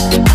Bye.